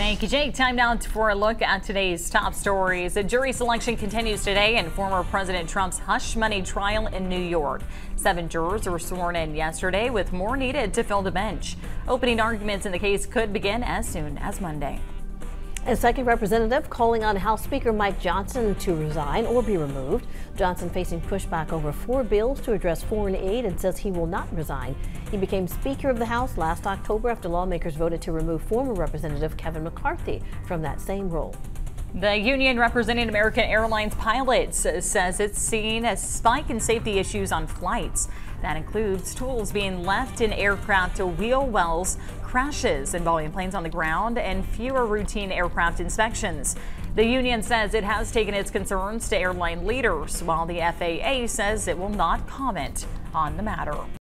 Thank you, Jake. Time now for a look at today's top stories. A jury selection continues today in former President Trump's hush money trial in New York. Seven jurors were sworn in yesterday, with more needed to fill the bench. Opening arguments in the case could begin as soon as Monday. A second representative calling on House Speaker Mike Johnson to resign or be removed. Johnson facing pushback over four bills to address foreign aid and says he will not resign. He became Speaker of the House last October after lawmakers voted to remove former Representative Kevin McCarthy from that same role. The union representing American Airlines pilots says it's seen a spike in safety issues on flights. That includes tools being left in aircraft to wheel wells, crashes involving planes on the ground, and fewer routine aircraft inspections. The union says it has taken its concerns to airline leaders, while the FAA says it will not comment on the matter.